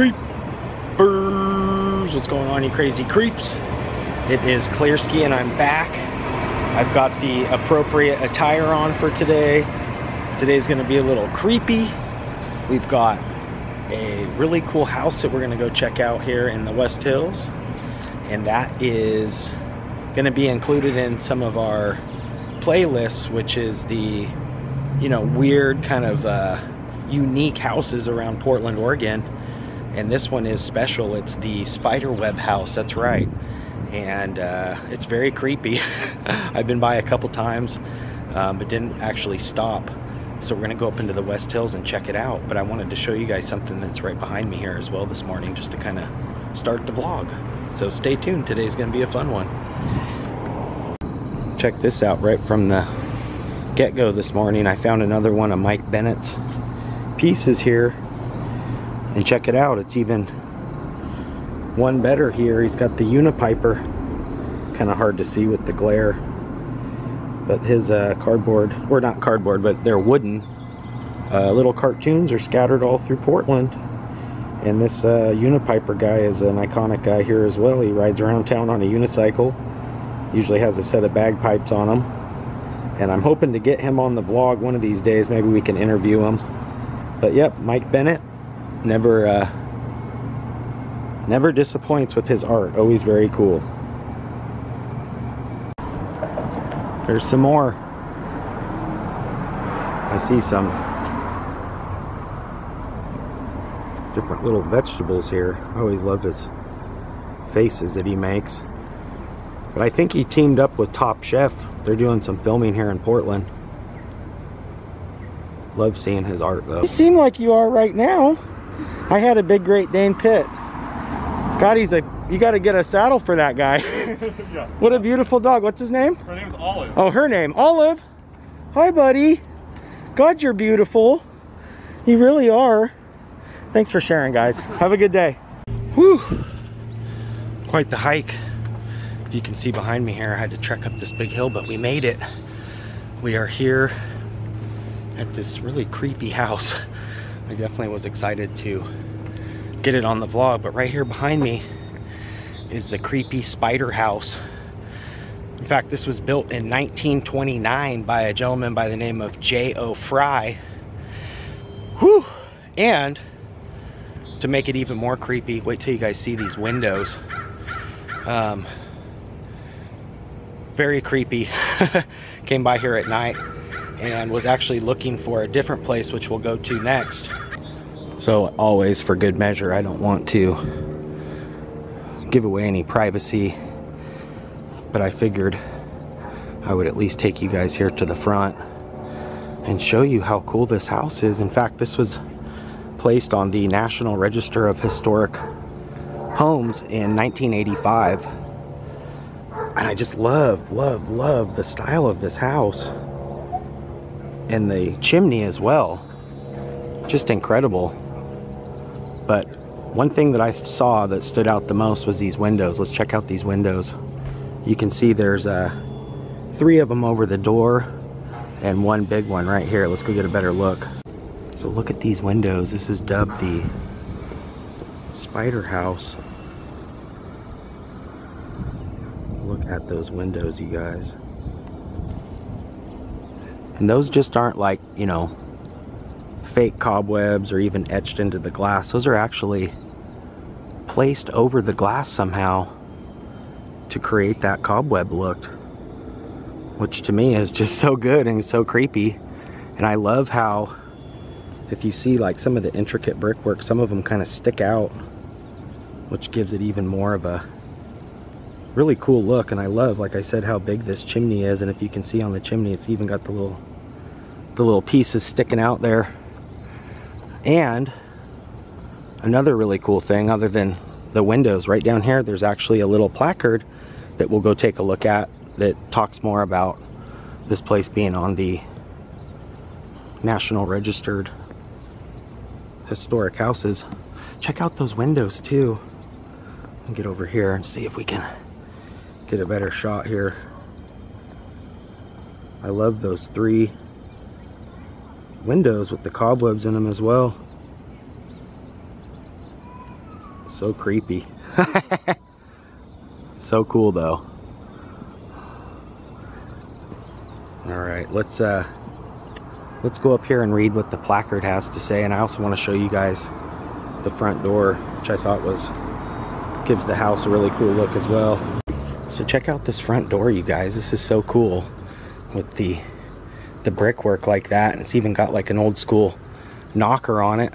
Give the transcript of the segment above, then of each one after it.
Creepers! What's going on, you crazy creeps? It is Klearski and I'm back. I've got the appropriate attire on for today. Today's gonna be a little creepy. We've got a really cool house that we're gonna go check out here in the West Hills. And that is gonna be included in some of our playlists, which is the, you know, weird kind of uh, unique houses around Portland, Oregon. And this one is special. It's the Spiderweb house, that's right. And uh, it's very creepy. I've been by a couple times, um, but didn't actually stop. So we're gonna go up into the West Hills and check it out. But I wanted to show you guys something that's right behind me here as well this morning, just to kind of start the vlog. So stay tuned, today's gonna be a fun one. Check this out right from the get-go this morning. I found another one of Mike Bennett's pieces here and check it out it's even one better here. He's got the unipiper. Kind of hard to see with the glare. But his uh, cardboard or not cardboard but they're wooden uh, little cartoons are scattered all through Portland. And this uh, unipiper guy is an iconic guy here as well. He rides around town on a unicycle. Usually has a set of bagpipes on him. And I'm hoping to get him on the vlog one of these days. Maybe we can interview him. But yep Mike Bennett never uh, never disappoints with his art. Always very cool. There's some more. I see some different little vegetables here. I always love his faces that he makes. But I think he teamed up with Top Chef. They're doing some filming here in Portland. Love seeing his art though. You seem like you are right now I had a big Great Dane pit. God, he's a, you got to get a saddle for that guy. yeah. What a beautiful dog. What's his name? Her name's Olive. Oh, her name. Olive. Hi, buddy. God, you're beautiful. You really are. Thanks for sharing, guys. Have a good day. Whew. Quite the hike. If you can see behind me here, I had to trek up this big hill, but we made it. We are here at this really creepy house. I definitely was excited to get it on the vlog, but right here behind me is the creepy spider house. In fact, this was built in 1929 by a gentleman by the name of J.O. Frye. Whew! And to make it even more creepy, wait till you guys see these windows. Um, very creepy. Came by here at night and was actually looking for a different place which we'll go to next. So always for good measure, I don't want to give away any privacy, but I figured I would at least take you guys here to the front and show you how cool this house is. In fact, this was placed on the National Register of Historic Homes in 1985. And I just love, love, love the style of this house and the chimney as well. Just incredible. But one thing that I saw that stood out the most was these windows. Let's check out these windows. You can see there's uh, three of them over the door and one big one right here. Let's go get a better look. So look at these windows. This is dubbed the Spider House. Look at those windows, you guys. And those just aren't like, you know, fake cobwebs or even etched into the glass. Those are actually placed over the glass somehow to create that cobweb look. Which to me is just so good and so creepy. And I love how, if you see like some of the intricate brickwork, some of them kind of stick out, which gives it even more of a really cool look. And I love, like I said, how big this chimney is. And if you can see on the chimney, it's even got the little the little pieces sticking out there. And another really cool thing other than the windows right down here, there's actually a little placard that we'll go take a look at that talks more about this place being on the National Registered Historic Houses. Check out those windows too. I'll get over here and see if we can get a better shot here. I love those three windows with the cobwebs in them as well. So creepy. so cool though. All right, let's uh, let's go up here and read what the placard has to say. And I also want to show you guys the front door, which I thought was gives the house a really cool look as well. So check out this front door, you guys. This is so cool with the the brickwork like that. And it's even got like an old school knocker on it.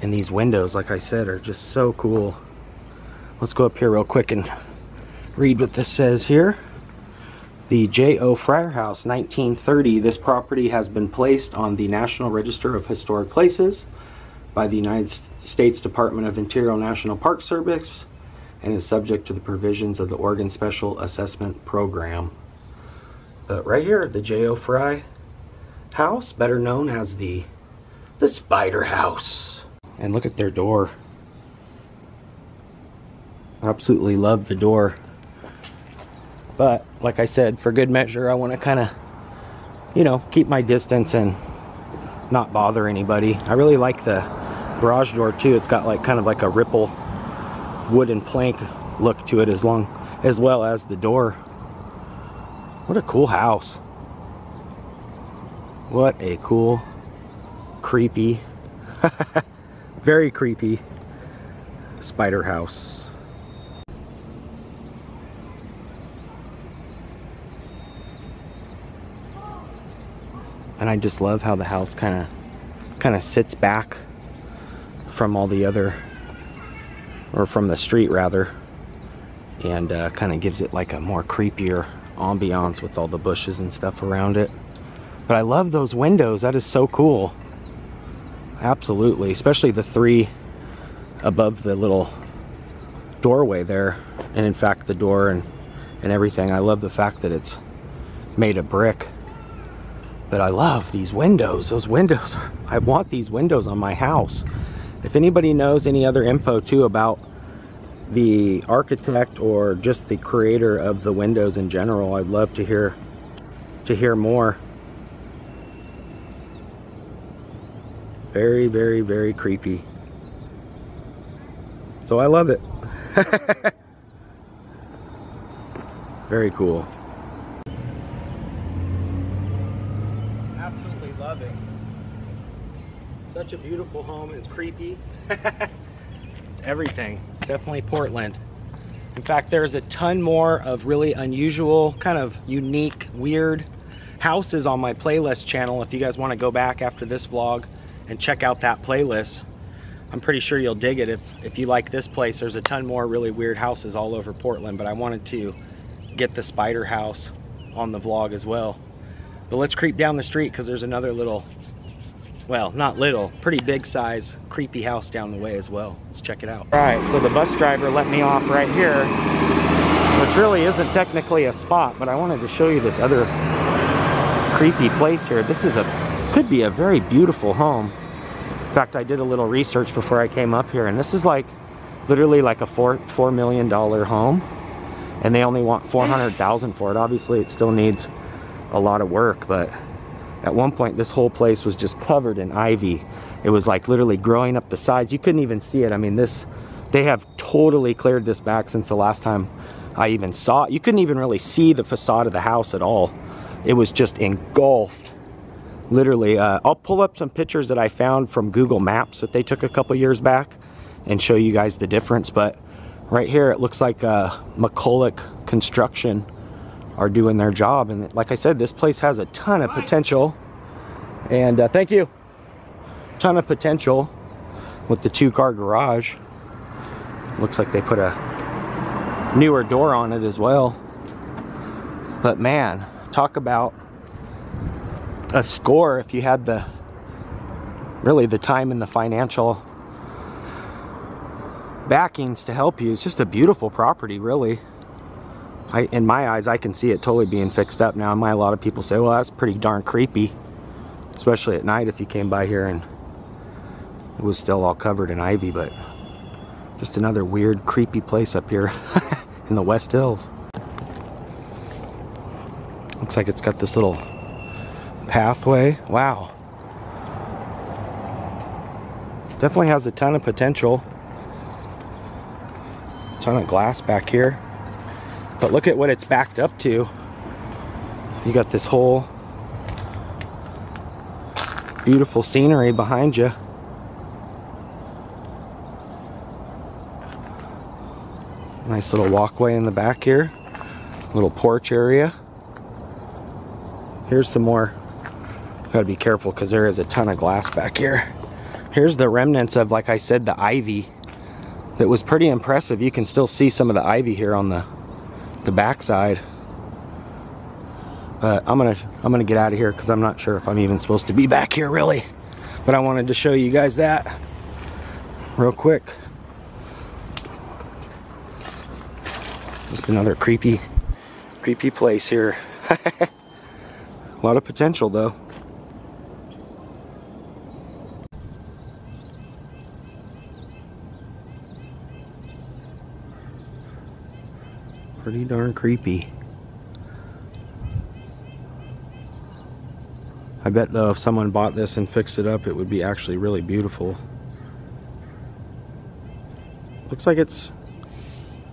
And these windows, like I said, are just so cool. Let's go up here real quick and read what this says here. The J.O. Fryer House, 1930. This property has been placed on the National Register of Historic Places by the United States Department of Interior National Park Service and is subject to the provisions of the Oregon Special Assessment Program. But right here, the J.O. Frye House, better known as the the Spider House. And look at their door. Absolutely love the door. But like I said, for good measure, I want to kind of, you know, keep my distance and not bother anybody. I really like the garage door too. It's got like kind of like a ripple wooden plank look to it as long as well as the door. What a cool house. What a cool, creepy, very creepy spider house. And I just love how the house kind of kind of sits back from all the other or from the street rather and uh, kind of gives it like a more creepier ambiance with all the bushes and stuff around it. But I love those windows. That is so cool. Absolutely. Especially the three above the little doorway there. And in fact the door and and everything. I love the fact that it's made of brick. But I love these windows. Those windows. I want these windows on my house. If anybody knows any other info too about the architect or just the creator of the windows in general, I'd love to hear to hear more. Very, very, very creepy. So I love it. very cool. Absolutely loving. Such a beautiful home. It's creepy. it's everything. Definitely Portland. In fact, there's a ton more of really unusual, kind of unique, weird houses on my playlist channel. If you guys want to go back after this vlog and check out that playlist, I'm pretty sure you'll dig it. If, if you like this place, there's a ton more really weird houses all over Portland, but I wanted to get the spider house on the vlog as well. But let's creep down the street because there's another little well, not little, pretty big size, creepy house down the way as well. Let's check it out. All right, so the bus driver let me off right here, which really isn't technically a spot, but I wanted to show you this other creepy place here. This is a, could be a very beautiful home. In fact, I did a little research before I came up here, and this is like, literally like a four, $4 million home, and they only want 400,000 for it. Obviously, it still needs a lot of work, but at one point, this whole place was just covered in ivy. It was like literally growing up the sides. You couldn't even see it. I mean, this, they have totally cleared this back since the last time I even saw it. You couldn't even really see the facade of the house at all. It was just engulfed. Literally, uh, I'll pull up some pictures that I found from Google Maps that they took a couple years back and show you guys the difference. But right here, it looks like uh, McCulloch Construction are doing their job. And like I said, this place has a ton of potential. And uh, thank you. Ton of potential with the two car garage. Looks like they put a newer door on it as well. But man, talk about a score if you had the really the time and the financial backings to help you. It's just a beautiful property, really. I, in my eyes, I can see it totally being fixed up now. My, a lot of people say, well, that's pretty darn creepy, especially at night if you came by here and it was still all covered in ivy, but just another weird, creepy place up here in the West Hills. Looks like it's got this little pathway. Wow. Definitely has a ton of potential. ton of glass back here. But look at what it's backed up to. You got this whole beautiful scenery behind you. Nice little walkway in the back here. Little porch area. Here's some more. Gotta be careful because there is a ton of glass back here. Here's the remnants of, like I said, the ivy. That was pretty impressive. You can still see some of the ivy here on the the backside. But I'm gonna I'm gonna get out of here because I'm not sure if I'm even supposed to be back here really. But I wanted to show you guys that real quick. Just another creepy, creepy place here. A lot of potential though. Pretty darn creepy. I bet though if someone bought this and fixed it up it would be actually really beautiful. Looks like it's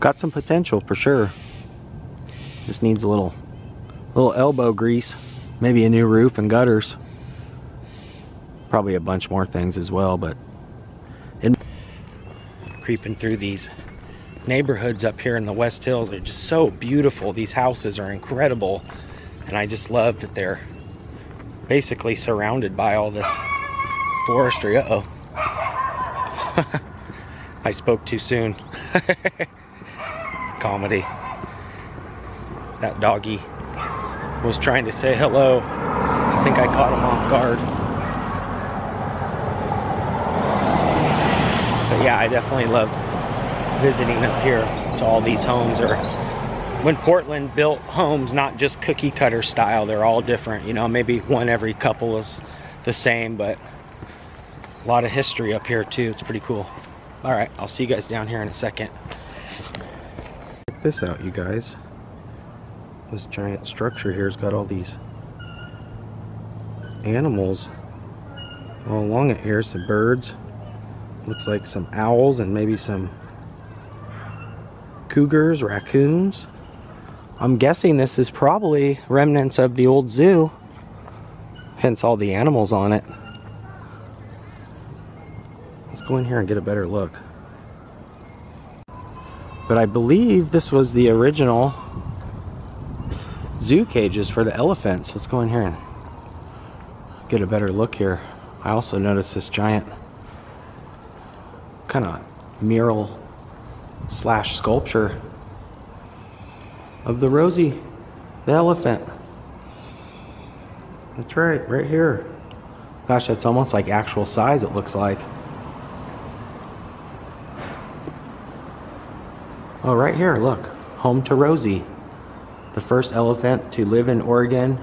got some potential for sure. Just needs a little little elbow grease, maybe a new roof and gutters. Probably a bunch more things as well, but in creeping through these neighborhoods up here in the West Hills are just so beautiful. These houses are incredible. And I just love that they're basically surrounded by all this forestry. Uh-oh. I spoke too soon. Comedy. That doggy was trying to say hello. I think I caught him off guard. But yeah, I definitely love visiting up here to all these homes or when Portland built homes, not just cookie cutter style, they're all different. You know, maybe one every couple is the same, but a lot of history up here too. It's pretty cool. All right, I'll see you guys down here in a second. Check this out, you guys. This giant structure here's got all these animals all along it here. Some birds. Looks like some owls and maybe some cougars, raccoons. I'm guessing this is probably remnants of the old zoo, hence all the animals on it. Let's go in here and get a better look. But I believe this was the original zoo cages for the elephants. Let's go in here and get a better look here. I also noticed this giant kind of mural slash sculpture of the Rosie, the elephant. That's right, right here. Gosh, that's almost like actual size, it looks like. Oh, right here, look. Home to Rosie, the first elephant to live in Oregon.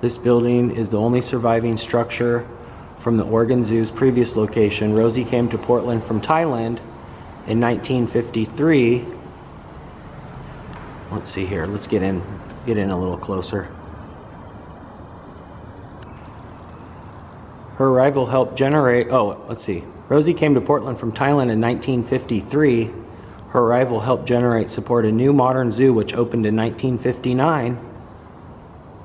This building is the only surviving structure from the Oregon Zoo's previous location. Rosie came to Portland from Thailand in 1953 let's see here. Let's get in get in a little closer. Her arrival helped generate oh let's see. Rosie came to Portland from Thailand in 1953 her arrival helped generate support a new modern zoo which opened in 1959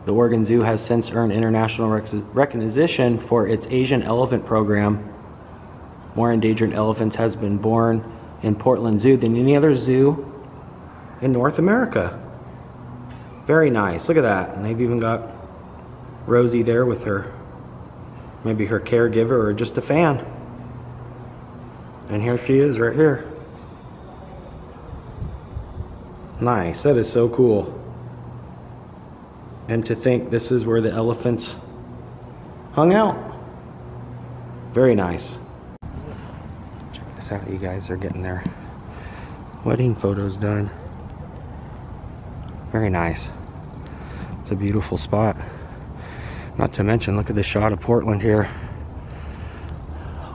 the Oregon Zoo has since earned international recognition for its Asian elephant program. More endangered elephants has been born in Portland Zoo than any other zoo in North America. Very nice. Look at that. And they've even got Rosie there with her, maybe her caregiver or just a fan. And here she is right here. Nice. That is so cool. And to think this is where the elephants hung out. Very nice out. You guys are getting their wedding photos done. Very nice. It's a beautiful spot. Not to mention, look at the shot of Portland here.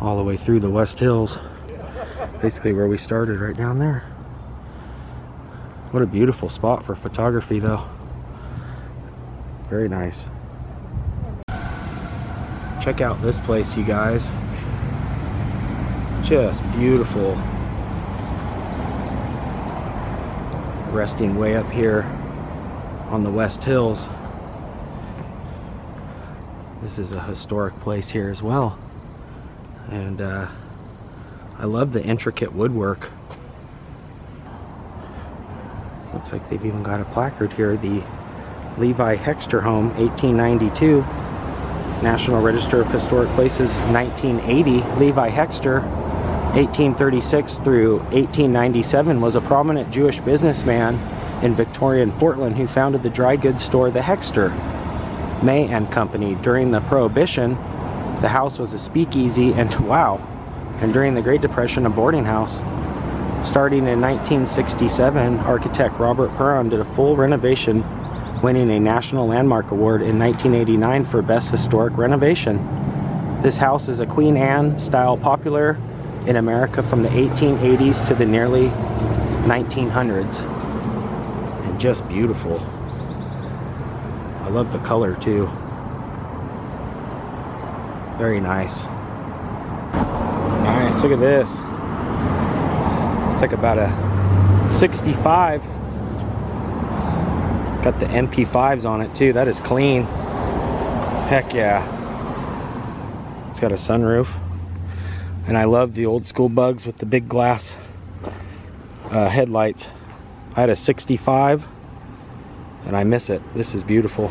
All the way through the West Hills. Basically where we started, right down there. What a beautiful spot for photography though. Very nice. Check out this place, you guys just beautiful resting way up here on the West Hills. This is a historic place here as well. And uh, I love the intricate woodwork. Looks like they've even got a placard here. The Levi Hexter Home, 1892. National Register of Historic Places, 1980. Levi Hexter, 1836 through 1897, was a prominent Jewish businessman in Victorian Portland who founded the dry goods store The Hexter May and Company. During the Prohibition, the house was a speakeasy and wow, and during the Great Depression, a boarding house. Starting in 1967, architect Robert Perron did a full renovation, winning a National Landmark Award in 1989 for Best Historic Renovation. This house is a Queen Anne style popular in America from the 1880s to the nearly 1900s. And just beautiful. I love the color too. Very nice. Nice, look at this. It's like about a 65. Got the MP5s on it too, that is clean. Heck yeah. It's got a sunroof. And I love the old school bugs with the big glass uh, headlights. I had a 65 and I miss it. This is beautiful.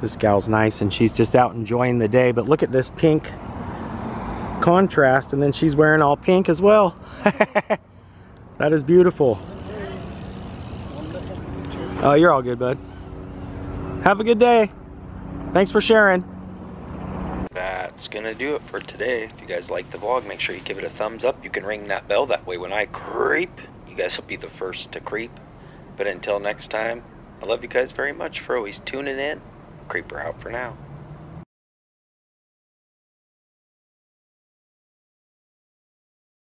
This gal's nice and she's just out enjoying the day, but look at this pink contrast and then she's wearing all pink as well. that is beautiful. Oh, you're all good, bud. Have a good day. Thanks for sharing. That's gonna do it for today. If you guys like the vlog, make sure you give it a thumbs up. You can ring that bell. That way when I creep, you guys will be the first to creep. But until next time, I love you guys very much for always tuning in. Creeper out for now.